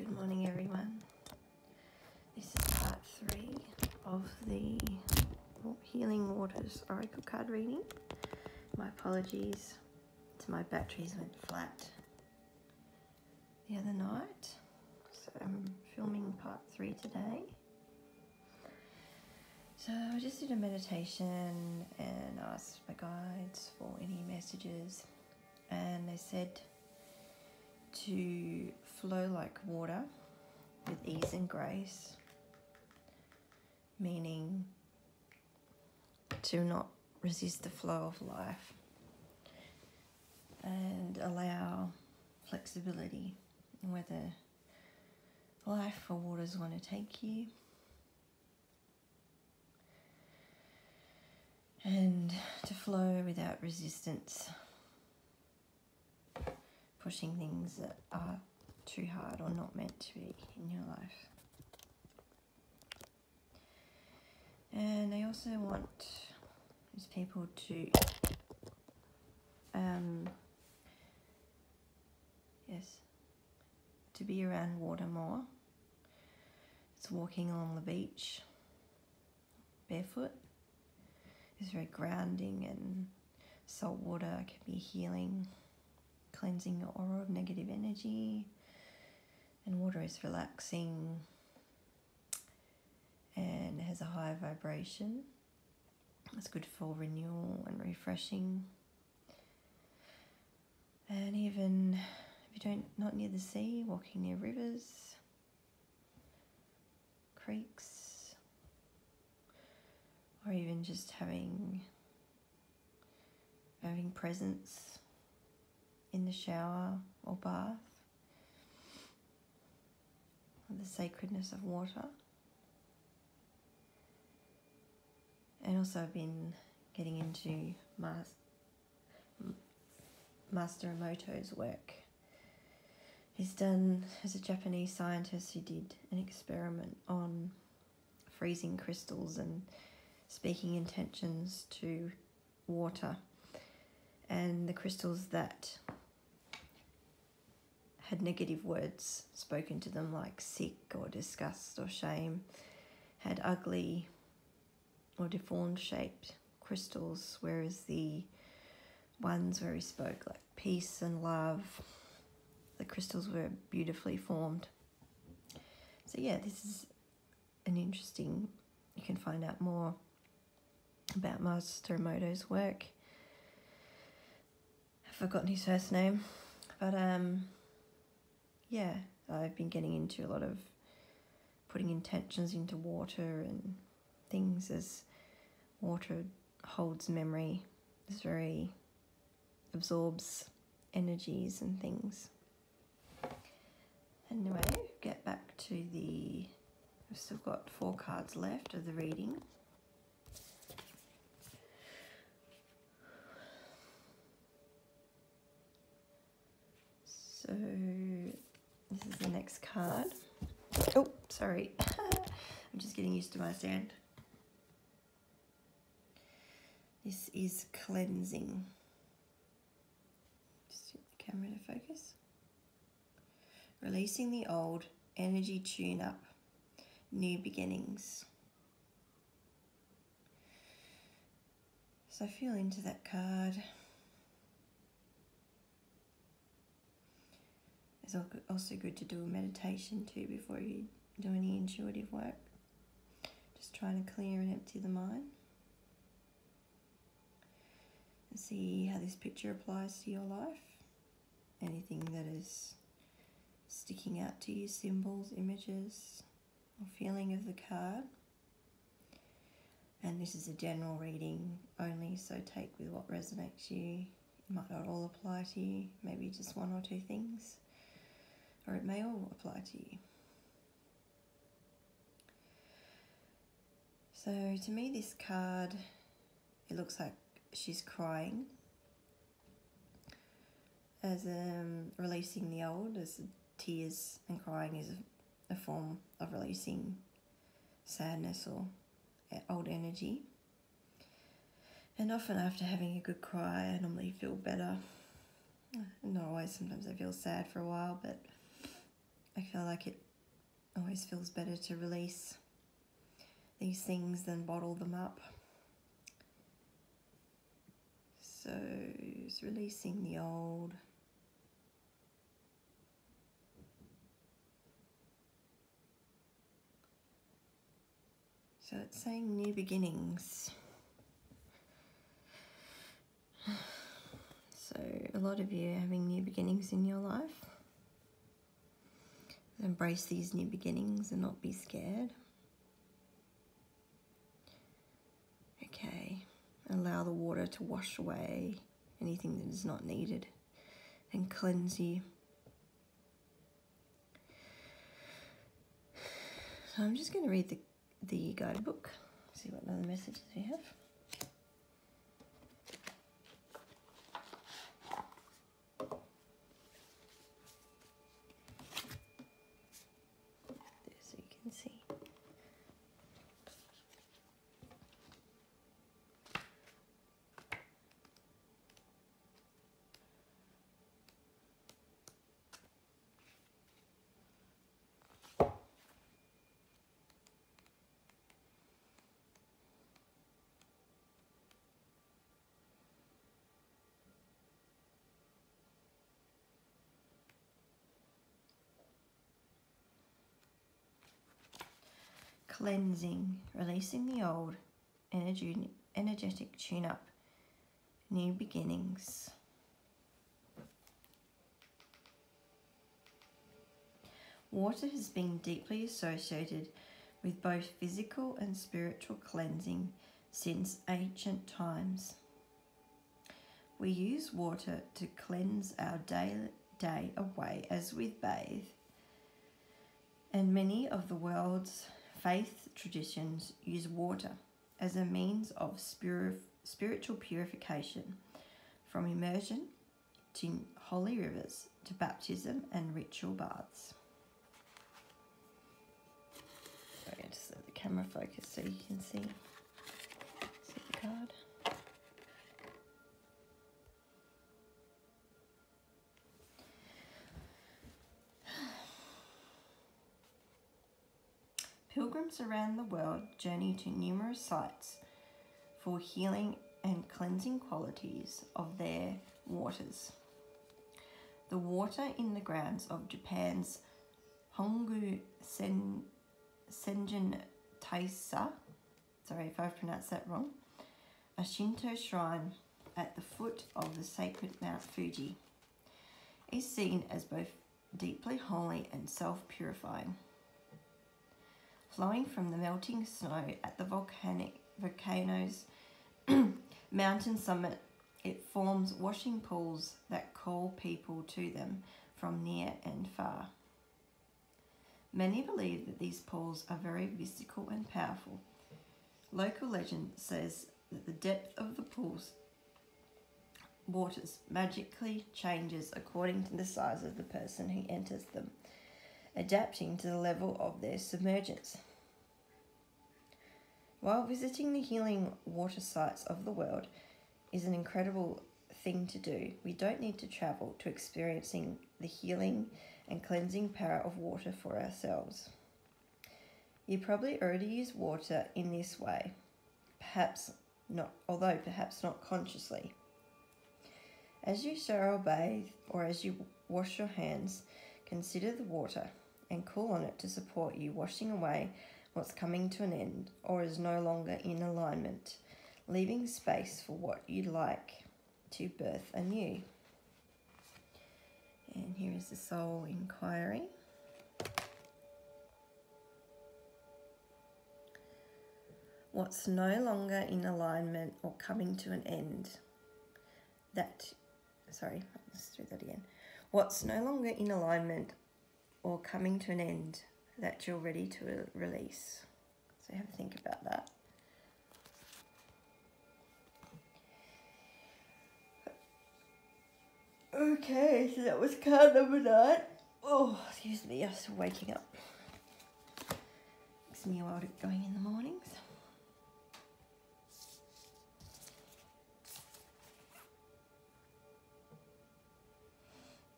Good morning, everyone. This is part three of the Healing Waters Oracle card reading. My apologies to my batteries went flat the other night, so I'm filming part three today. So I just did a meditation and asked my guides for any messages, and they said to flow like water with ease and grace, meaning to not resist the flow of life and allow flexibility whether life or waters want to take you. And to flow without resistance pushing things that are too hard or not meant to be in your life. And they also want these people to, um, yes, to be around water more. It's walking along the beach barefoot. It's very grounding and salt water can be healing cleansing your aura of negative energy. And water is relaxing and has a high vibration. It's good for renewal and refreshing. And even if you don't not near the sea, walking near rivers, creeks, or even just having having presence in the shower or bath, the sacredness of water. And also, been getting into Mas Master Emoto's work. He's done, as a Japanese scientist, he did an experiment on freezing crystals and speaking intentions to water. And the crystals that had negative words spoken to them, like sick or disgust or shame, had ugly or deformed shaped crystals, whereas the ones where he spoke like peace and love, the crystals were beautifully formed. So, yeah, this is an interesting, you can find out more about Master Emoto's work. I've forgotten his first name, but um, yeah, I've been getting into a lot of putting intentions into water and things as water holds memory. It's very absorbs energies and things. Anyway, get back to the. I've still got four cards left of the reading. So this is the next card. Oh, sorry. I'm just getting used to my stand. This is cleansing. Just get the camera to focus. Releasing the old, energy tune up, new beginnings. So feel into that card. It's also good to do a meditation too before you do any intuitive work. Just trying to clear and empty the mind. And see how this picture applies to your life. Anything that is sticking out to you, symbols, images, or feeling of the card. And this is a general reading only, so take with what resonates you. It might not all apply to you, maybe just one or two things or it may all apply to you. So to me, this card, it looks like she's crying as um, releasing the old, as tears and crying is a, a form of releasing sadness or old energy. And often after having a good cry, I normally feel better. Not always, sometimes I feel sad for a while, but I feel like it always feels better to release these things than bottle them up. So it's releasing the old. So it's saying new beginnings. So a lot of you are having new beginnings in your life. Embrace these new beginnings and not be scared. Okay, allow the water to wash away anything that is not needed and cleanse you. So I'm just going to read the, the guidebook, see what other messages we have. Cleansing, releasing the old, energy, energetic tune up, new beginnings. Water has been deeply associated with both physical and spiritual cleansing since ancient times. We use water to cleanse our day, day away as we bathe, and many of the world's faith traditions use water as a means of spirit, spiritual purification, from immersion to holy rivers to baptism and ritual baths. Sorry, just let the camera focus so you can see, see the card. Pilgrims around the world journey to numerous sites for healing and cleansing qualities of their waters. The water in the grounds of Japan's Hongu Sen, Senjin Taisa, sorry if I've pronounced that wrong, a Shinto shrine at the foot of the sacred Mount Fuji, is seen as both deeply holy and self purifying flowing from the melting snow at the volcanic volcano's mountain summit. It forms washing pools that call people to them from near and far. Many believe that these pools are very mystical and powerful. Local legend says that the depth of the pool's waters magically changes according to the size of the person who enters them, adapting to the level of their submergence. While visiting the healing water sites of the world is an incredible thing to do, we don't need to travel to experiencing the healing and cleansing power of water for ourselves. You probably already use water in this way, perhaps not, although perhaps not consciously. As you shower or bathe, or as you wash your hands, consider the water and call on it to support you, washing away what's coming to an end or is no longer in alignment, leaving space for what you'd like to birth anew. And here is the soul inquiry. What's no longer in alignment or coming to an end? That, sorry, let's do that again. What's no longer in alignment or coming to an end that you're ready to release. So have a think about that. Okay, so that was card number nine. Oh, excuse me, I'm still waking up. Makes me a while going in the mornings.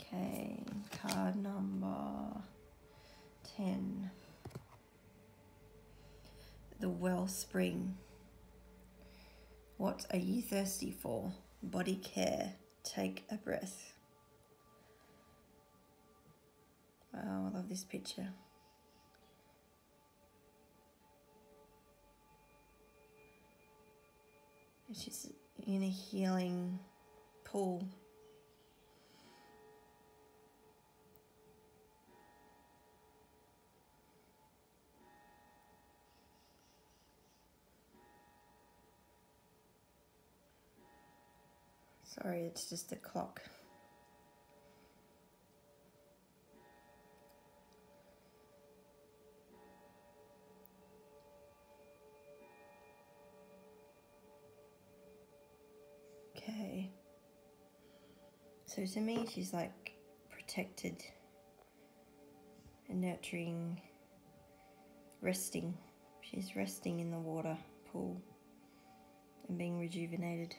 Okay, number 10. The wellspring. What are you thirsty for? Body care. Take a breath. Wow, I love this picture. Just in a healing pool. Sorry, it's just a clock. Okay. So to me, she's like protected and nurturing, resting. She's resting in the water pool and being rejuvenated.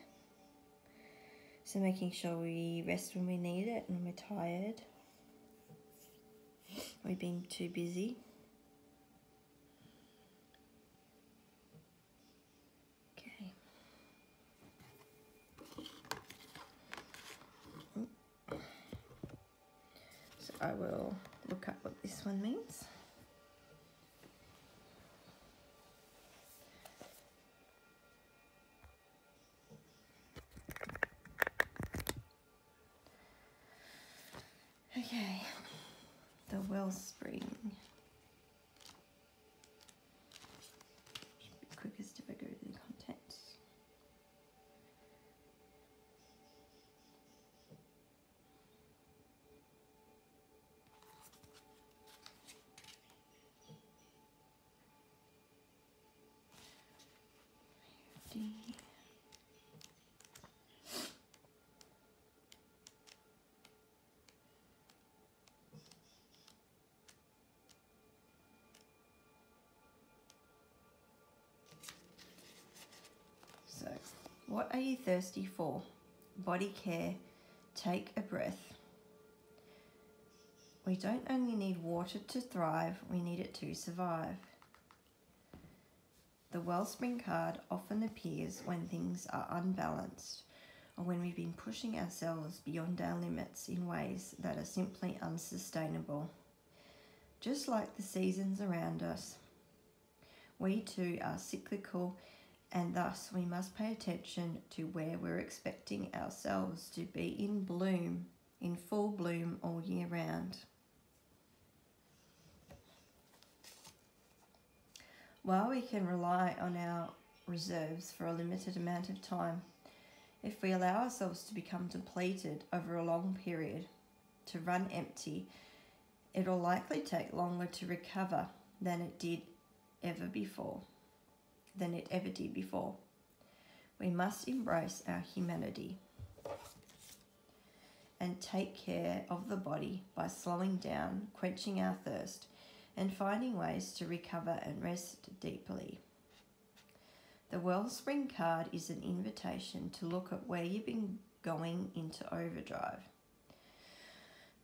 So making sure we rest when we need it and we're tired. We've been too busy. Okay. So I will look up what this one means. What are you thirsty for? Body care. Take a breath. We don't only need water to thrive, we need it to survive. The wellspring card often appears when things are unbalanced or when we've been pushing ourselves beyond our limits in ways that are simply unsustainable. Just like the seasons around us, we too are cyclical and thus we must pay attention to where we're expecting ourselves to be in bloom, in full bloom all year round. While we can rely on our reserves for a limited amount of time, if we allow ourselves to become depleted over a long period, to run empty, it'll likely take longer to recover than it did ever before than it ever did before. We must embrace our humanity and take care of the body by slowing down, quenching our thirst, and finding ways to recover and rest deeply. The Wellspring card is an invitation to look at where you've been going into overdrive,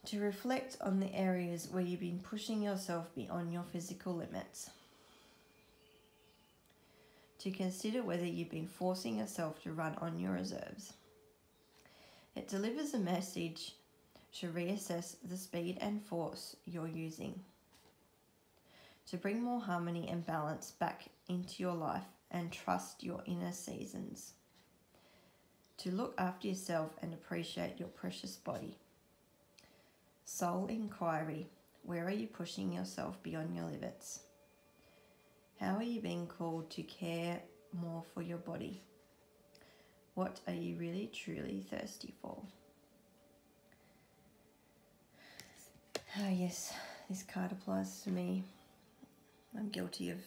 to reflect on the areas where you've been pushing yourself beyond your physical limits to consider whether you've been forcing yourself to run on your reserves. It delivers a message to reassess the speed and force you're using, to bring more harmony and balance back into your life and trust your inner seasons, to look after yourself and appreciate your precious body. Soul inquiry where are you pushing yourself beyond your limits? How are you being called to care more for your body? What are you really truly thirsty for? Oh, yes, this card applies to me. I'm guilty of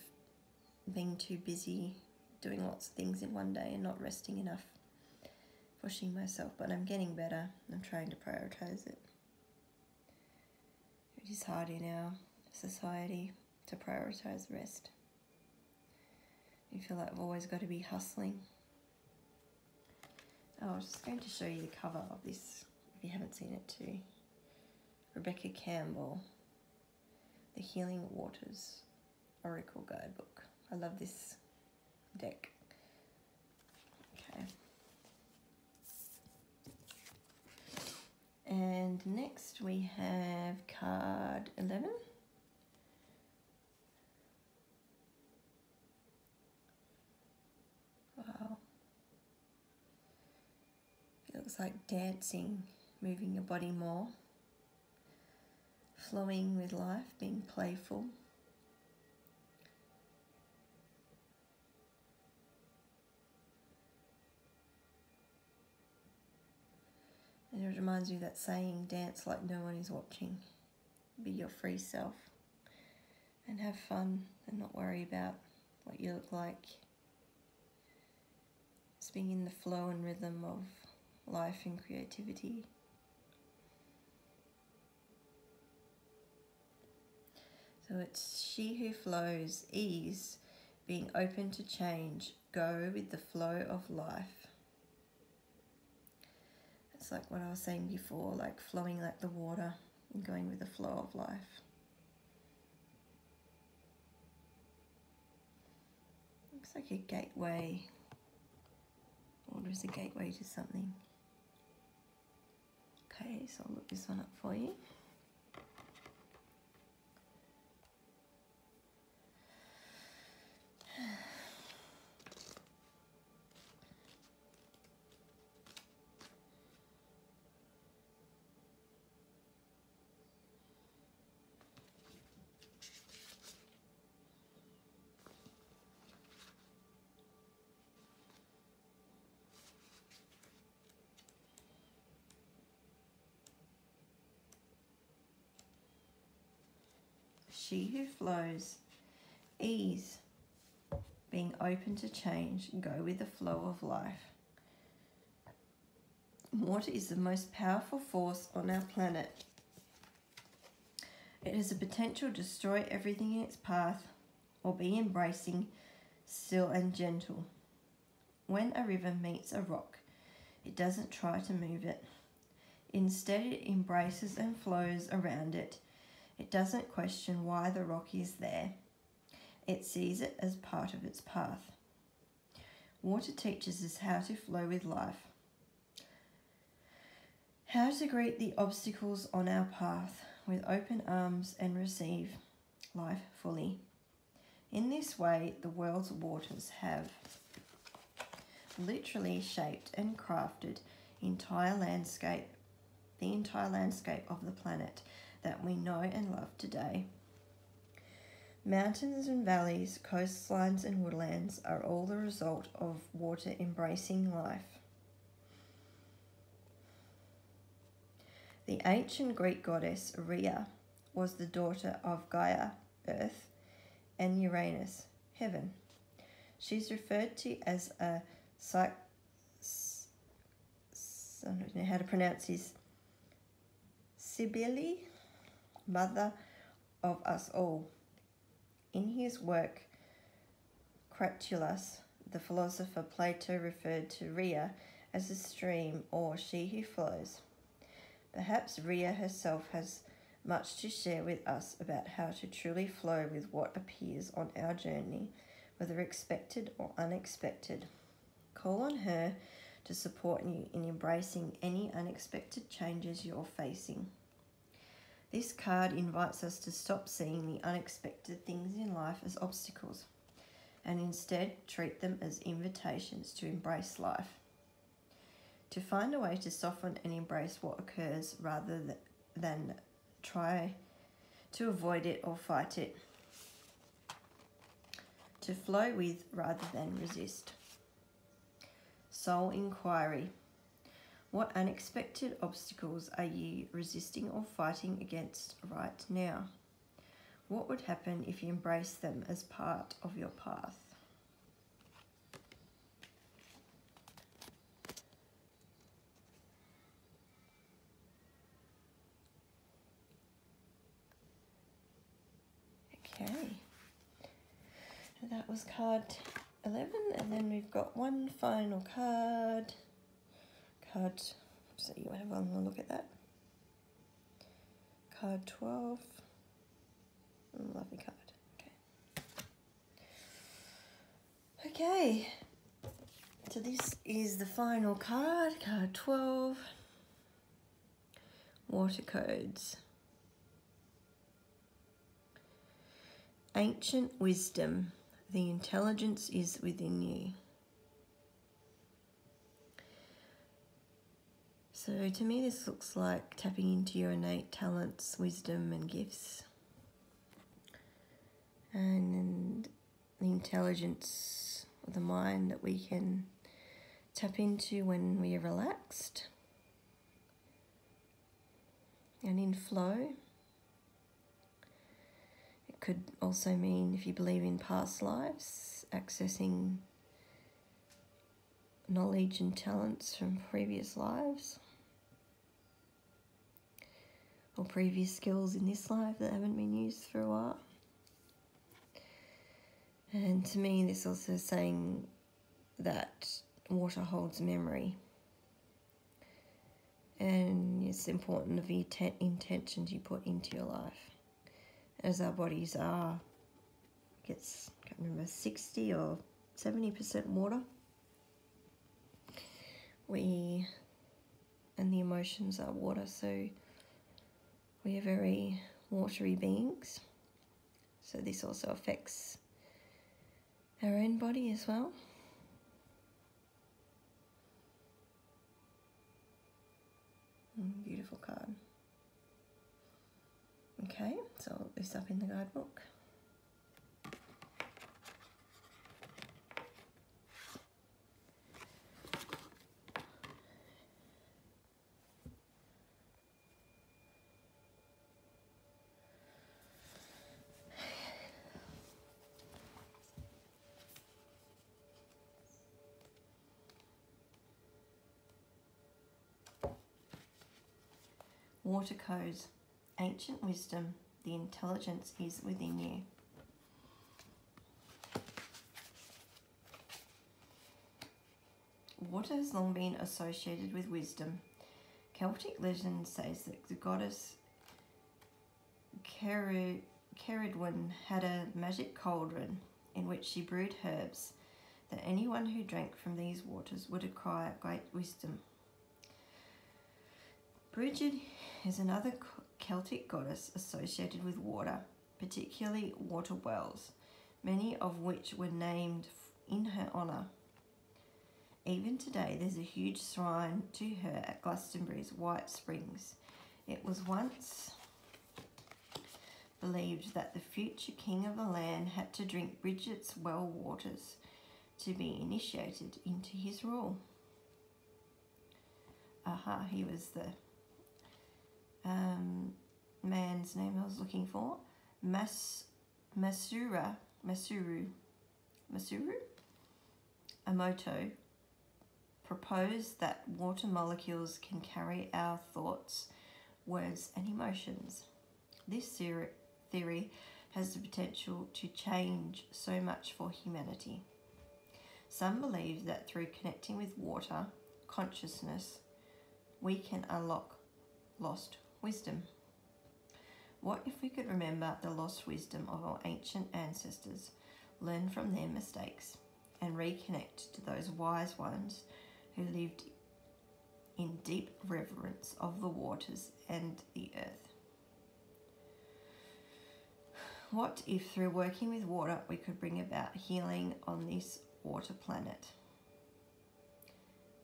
being too busy, doing lots of things in one day and not resting enough, pushing myself, but I'm getting better. I'm trying to prioritize it. It is hard in our society to prioritize rest. You feel like I've always got to be hustling. Oh, I was just going to show you the cover of this, if you haven't seen it too. Rebecca Campbell. the Healing Waters Oracle Guidebook. I love this deck. Okay. And next we have card 11. Wow. Like dancing, moving your body more, flowing with life, being playful. And it reminds me that saying, dance like no one is watching. Be your free self and have fun and not worry about what you look like. Just being in the flow and rhythm of life and creativity. So it's she who flows, ease, being open to change, go with the flow of life. It's like what I was saying before, like flowing like the water and going with the flow of life. Looks like a gateway. Water is a gateway to something. Okay, so I'll look this one up for you. She who flows, ease, being open to change, go with the flow of life. Water is the most powerful force on our planet. It has the potential to destroy everything in its path or be embracing, still and gentle. When a river meets a rock, it doesn't try to move it. Instead, it embraces and flows around it it doesn't question why the rock is there. It sees it as part of its path. Water teaches us how to flow with life, how to greet the obstacles on our path with open arms and receive life fully. In this way, the world's waters have literally shaped and crafted entire landscape, the entire landscape of the planet that we know and love today. Mountains and valleys, coastlines and woodlands are all the result of water embracing life. The ancient Greek goddess Rhea was the daughter of Gaia, earth, and Uranus, heaven. She's referred to as a psych. I don't know how to pronounce his Cybele mother of us all. In his work, Cratylus, the philosopher Plato referred to Rhea as a stream or she who flows. Perhaps Rhea herself has much to share with us about how to truly flow with what appears on our journey, whether expected or unexpected. Call on her to support you in embracing any unexpected changes you're facing. This card invites us to stop seeing the unexpected things in life as obstacles and instead treat them as invitations to embrace life. To find a way to soften and embrace what occurs rather than try to avoid it or fight it. To flow with rather than resist. Soul inquiry. What unexpected obstacles are you resisting or fighting against right now? What would happen if you embrace them as part of your path? Okay, that was card 11 and then we've got one final card card, so you have one look at that. Card 12. Mm, Lovely card. Okay. Okay. So this is the final card, card 12. Water codes. Ancient wisdom. The intelligence is within you. So to me, this looks like tapping into your innate talents, wisdom, and gifts. And the intelligence of the mind that we can tap into when we are relaxed and in flow. It could also mean, if you believe in past lives, accessing knowledge and talents from previous lives or previous skills in this life that haven't been used for a while. And to me, this also is saying that water holds memory. And it's important of the intentions you put into your life. As our bodies are, I guess, I can't remember, 60 or 70% water. We, and the emotions are water, so we are very watery beings. So this also affects our own body as well. Mm, beautiful card. Okay, so I'll look this up in the guidebook. Water codes, ancient wisdom, the intelligence is within you. Water has long been associated with wisdom. Celtic legend says that the goddess Ceridwen had a magic cauldron in which she brewed herbs, that anyone who drank from these waters would acquire great wisdom. Bridget is another Celtic goddess associated with water, particularly water wells, many of which were named in her honour. Even today, there's a huge shrine to her at Glastonbury's White Springs. It was once believed that the future king of the land had to drink Bridget's well waters to be initiated into his rule. Aha, he was the um, man's name I was looking for. Mas Masura Masuru Masuru Emoto proposed that water molecules can carry our thoughts, words, and emotions. This theory has the potential to change so much for humanity. Some believe that through connecting with water consciousness, we can unlock lost wisdom. What if we could remember the lost wisdom of our ancient ancestors, learn from their mistakes, and reconnect to those wise ones who lived in deep reverence of the waters and the earth? What if, through working with water, we could bring about healing on this water planet?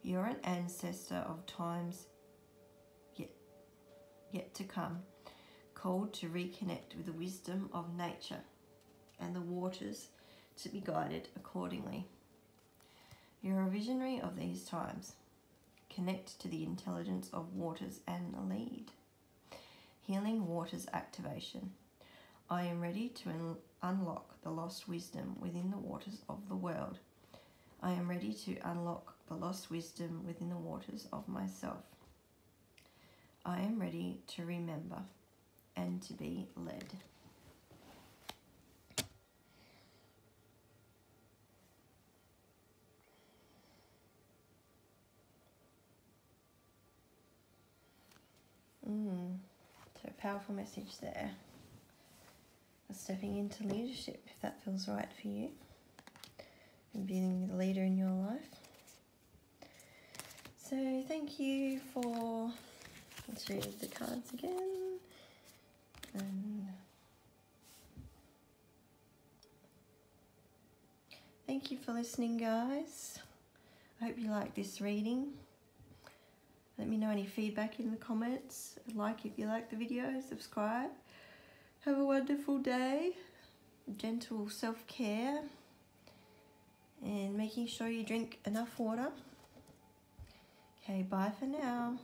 You're an ancestor of times yet to come, called to reconnect with the wisdom of nature and the waters to be guided accordingly. You're a visionary of these times. Connect to the intelligence of waters and lead. Healing waters activation. I am ready to un- unlock the lost wisdom within the waters of the world. I am ready to unlock the lost wisdom within the waters of myself. I am ready to remember and to be led. Mm, so powerful message there. stepping into leadership if that feels right for you and being the leader in your life. So thank you for let's read the cards again. Thank you for listening guys. I hope you like this reading. Let me know any feedback in the comments. Like if you like the video, subscribe. Have a wonderful day. Gentle self-care. And making sure you drink enough water. Okay, bye for now.